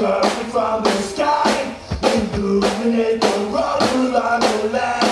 from the sky, illuminate the road along the land.